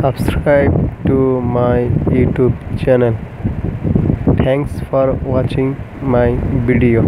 subscribe to my youtube channel. Thanks for watching my video.